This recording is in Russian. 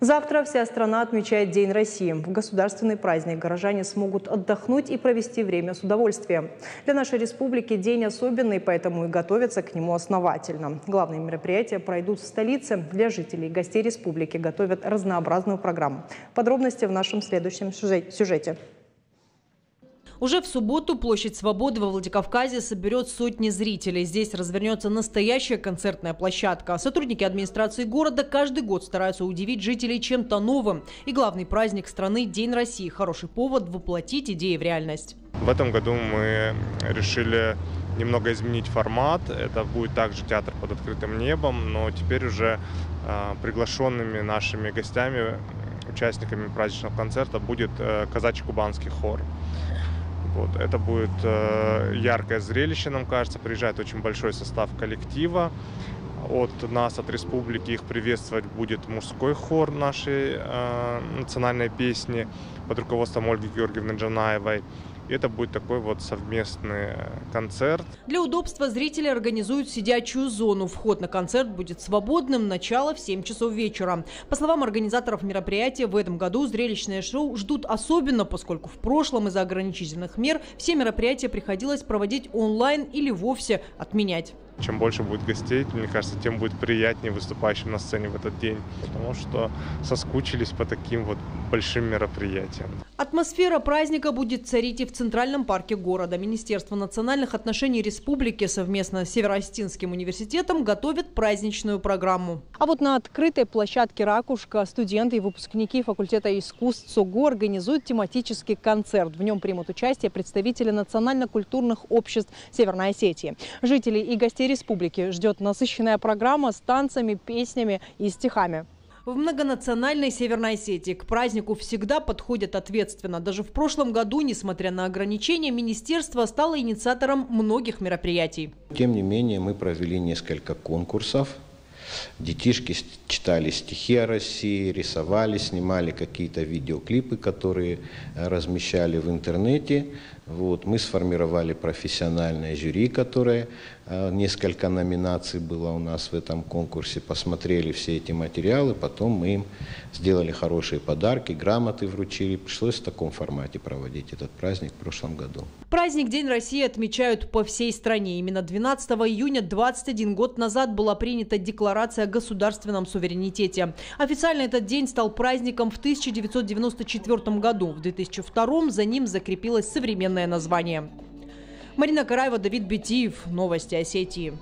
Завтра вся страна отмечает День России. В государственный праздник горожане смогут отдохнуть и провести время с удовольствием. Для нашей республики день особенный, поэтому и готовятся к нему основательно. Главные мероприятия пройдут в столице. Для жителей и гостей республики готовят разнообразную программу. Подробности в нашем следующем сюжете. Уже в субботу площадь Свободы во Владикавказе соберет сотни зрителей. Здесь развернется настоящая концертная площадка. Сотрудники администрации города каждый год стараются удивить жителей чем-то новым. И главный праздник страны – День России – хороший повод воплотить идеи в реальность. В этом году мы решили немного изменить формат. Это будет также театр под открытым небом, но теперь уже э, приглашенными нашими гостями, участниками праздничного концерта будет э, казачий-кубанский хор. Вот. Это будет э, яркое зрелище, нам кажется. Приезжает очень большой состав коллектива. От нас, от республики, их приветствовать будет мужской хор нашей э, национальной песни под руководством Ольги Георгиевны Джанаевой. Это будет такой вот совместный э, концерт. Для удобства зрители организуют сидячую зону. Вход на концерт будет свободным. Начало в 7 часов вечера. По словам организаторов мероприятия, в этом году зрелищное шоу ждут особенно, поскольку в прошлом из-за ограничительных мер все мероприятия приходилось проводить онлайн или вовсе отменять. Чем больше будет гостей, мне кажется, тем будет приятнее выступающим на сцене в этот день, потому что соскучились по таким вот большим мероприятиям. Атмосфера праздника будет царить и в Центральном парке города. Министерство национальных отношений республики совместно с Североостинским университетом готовит праздничную программу. А вот на открытой площадке «Ракушка» студенты и выпускники факультета искусств СОГО организуют тематический концерт. В нем примут участие представители национально-культурных обществ Северной Осетии. Жители и гостей республики ждет насыщенная программа с танцами, песнями и стихами. В многонациональной Северной Осетии к празднику всегда подходят ответственно. Даже в прошлом году, несмотря на ограничения, министерство стало инициатором многих мероприятий. Тем не менее, мы провели несколько конкурсов. Детишки читали стихи о России, рисовали, снимали какие-то видеоклипы, которые размещали в интернете. Вот, мы сформировали профессиональное жюри, которое э, несколько номинаций было у нас в этом конкурсе, посмотрели все эти материалы, потом мы им сделали хорошие подарки, грамоты вручили. Пришлось в таком формате проводить этот праздник в прошлом году. Праздник День России отмечают по всей стране. Именно 12 июня 21 год назад была принята декларация о государственном суверенитете. Официально этот день стал праздником в 1994 году. В 2002 за ним закрепилась современная название. Марина Караева, Давид Бетиев. Новости Осетии.